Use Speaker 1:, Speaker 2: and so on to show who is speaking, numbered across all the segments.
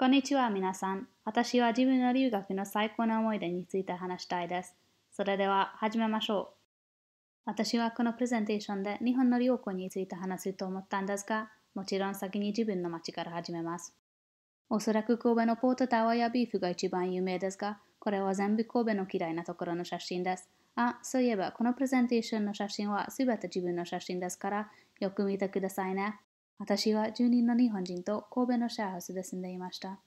Speaker 1: こんにちは皆さん。私は自分の留学の最高な思い出について話したいです。それでは始めましょう。私はこのプレゼンテーションで日本の旅行について話すと思ったんですが、もちろん先に自分の街から始めます。おそらく神戸のポートタワーやビーフが一番有名ですが、これは全部神戸の嫌いなところの写真です。あ、そういえばこのプレゼンテーションの写真はすべて自分の写真ですから、よく見てくださいね。私は住人の日本人と神戸のシェアハウスで住んでいました。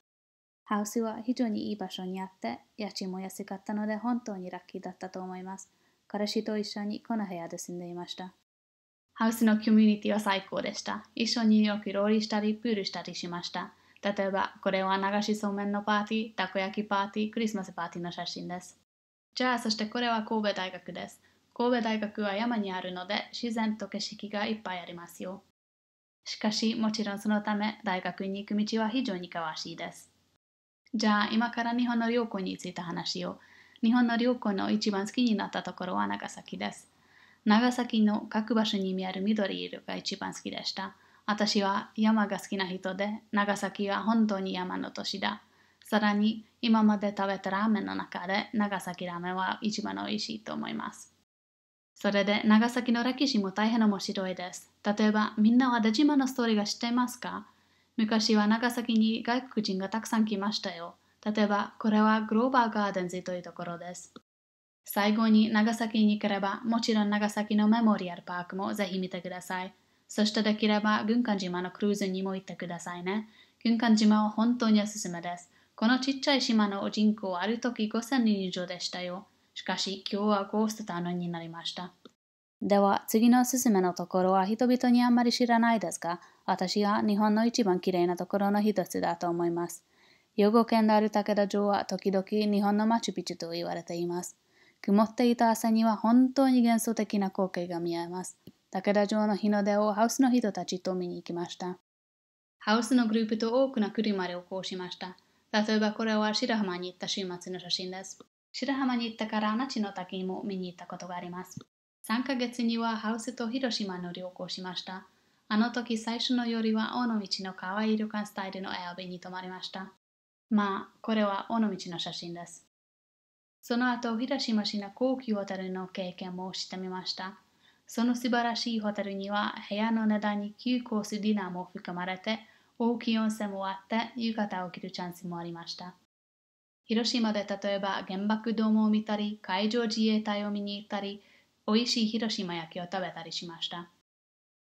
Speaker 1: ハウスは非常にいい場所にあって、家賃も安かったので本当にラッキーだったと思います。彼氏と一緒にこの部屋で住んでいました。ハウスのコミュニティは最高でした。一緒によくローリーしたり、プールしたりしました。例えば、これは流しそうめんのパーティー、たこ焼きパーティー、クリスマスパーティーの写真です。じゃあ、そしてこれは神戸大学です。神戸大学は山にあるので、自然と景色がいっぱいありますよ。しかし、もちろんそのため、大学に行く道は非常に険しいです。じゃあ、今から日本の旅行について話を。日本の旅行の一番好きになったところは長崎です。長崎の各場所に見える緑色が一番好きでした。私は山が好きな人で、長崎は本当に山の都市だ。さらに、今まで食べたラーメンの中で長崎ラーメンは一番美味しいと思います。それで長崎の歴史も大変面白いです。例えば、みんなは出島のストーリーが知っていますか？昔は長崎に外国人がたくさん来ましたよ。例えば、これはグローバーガーデンズというところです。最後に長崎に行ければ、もちろん長崎のメモリアルパークもぜひ見てください。そしてできれば、軍艦島のクルーズにも行ってくださいね。軍艦島は本当におすすめです。このちっちゃい島のお人口はある時5000人以上でしたよ。しかし今日はゴーストタウンになりました。では次のおすすめのところは人々にあんまり知らないですが、私は日本の一番きれいなところの一つだと思います。兵庫県である武田城は時々日本のマチュピチュと言われています。曇っていた朝には本当に幻想的な光景が見えます。武田城の日の出をハウスの人たちと見に行きました。ハウスのグループと多くの車で旅行しました。例えばこれは白浜に行った週末の写真です。白浜に行ったから那智の滝にも見に行ったことがあります。3ヶ月にはハウスと広島の旅行しました。あの時最初の夜は尾道の可愛い旅館スタイルのエアビに泊まりました。まあ、これは尾道の写真です。その後、広島市の高級ホテルの経験もしてみました。その素晴らしいホテルには部屋の値段に9コースディナーも含まれて、大きい温泉もあって浴衣を着るチャンスもありました。広島で例えば原爆ドームを見たり、海上自衛隊を見に行ったり、美味しい広島焼きを食べたりしました。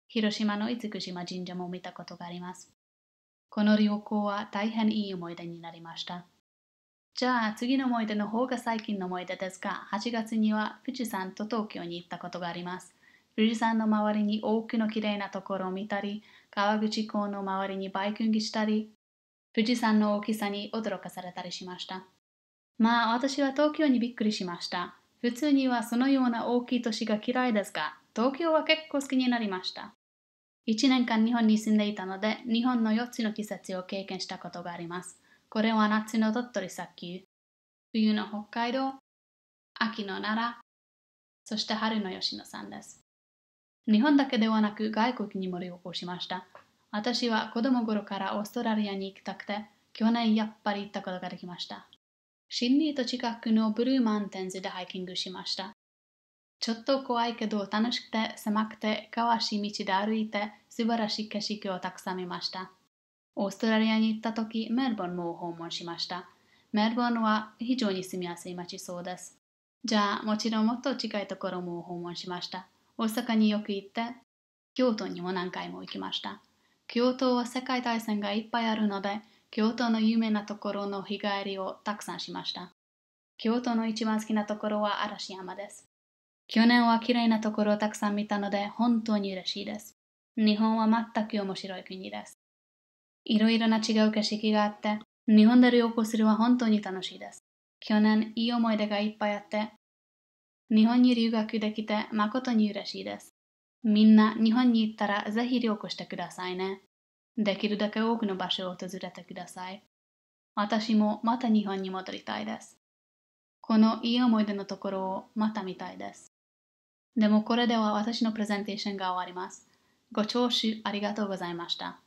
Speaker 1: 広島の厳島神社も見たことがあります。この旅行は大変いい思い出になりました。じゃあ次の思い出の方が最近の思い出ですが、8月には富士山と東京に行ったことがあります。富士山の周りに多くの綺麗なところを見たり、川口港の周りにバイキングしたり、富士山の大きさに驚かされたりしました。まあ私は東京にびっくりしました。普通にはそのような大きい都市が嫌いですが、東京は結構好きになりました。1年間日本に住んでいたので、日本の4つの季節を経験したことがあります。これは夏の鳥取砂丘、冬の北海道、秋の奈良、そして春の吉野山です。日本だけではなく外国にも旅行しました。私は子供頃からオーストラリアに行きたくて、去年やっぱり行ったことができました。シンリーと近くのブルーマウンテンズでハイキングしました。ちょっと怖いけど楽しくて狭くて険しい道で歩いて素晴らしい景色をたくさん見ました。オーストラリアに行った時、メルボンも訪問しました。メルボンは非常に住みやすい街そうです。じゃあ、もちろんもっと近いところも訪問しました。大阪によく行って、京都にも何回も行きました。京都は世界大戦がいっぱいあるので、京都の有名なところの日帰りをたくさんしました。京都の一番好きなところは嵐山です。去年は綺麗なところをたくさん見たので本当に嬉しいです。日本は全く面白い国です。いろいろな違う景色があって、日本で旅行するは本当に楽しいです。去年いい思い出がいっぱいあって、日本に留学できて誠に嬉しいです。みんな日本に行ったらぜひ旅行してくださいね。できるだけ多くの場所を訪れてください。私もまた日本に戻りたいです。このいい思い出のところをまた見たいです。でもこれでは私のプレゼンテーションが終わります。ご聴取ありがとうございました。